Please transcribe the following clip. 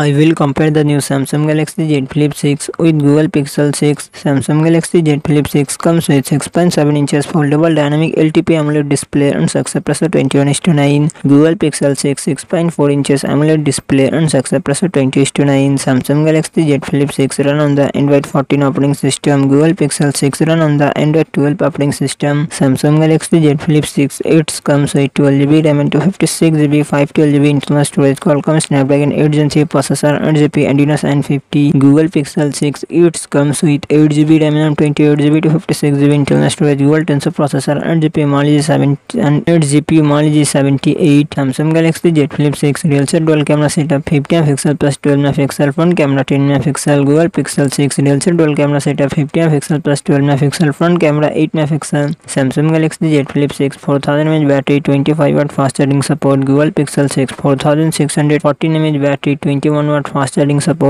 I will compare the new Samsung Galaxy Z Flip 6 with Google Pixel 6. Samsung Galaxy Z Flip 6 comes with 6.7 inches foldable dynamic LTP AMOLED display and aspect ratio 21:9. Google Pixel 6 6.4 inches AMOLED display and aspect ratio 20:9. Samsung Galaxy Z Flip 6 run on the Android 14 operating system. Google Pixel 6 run on the Android 12 operating system. Samsung Galaxy Z Flip 6 it comes with 12GB RAM and 256GB 512GB internal storage. Qualcomm Snapdragon 8 Gen 3 processor and GP Adreno 950 Google Pixel 6 it comes with 8GB RAM and 28GB to 56GB internal storage Google Tensor processor and GP Mali G7 and 8GB Mali G78 Samsung Galaxy Z Flip 6 real set dual camera setup 50 MP plus 12 MP front camera 10 MP Google Pixel 6 real set dual camera setup 50 MP plus 12 MP front camera 8 MP Samsung Galaxy Z Flip 6 4000 mAh battery 25 watt fast charging support Google Pixel 6 4614 mAh battery 21 watt fast charging support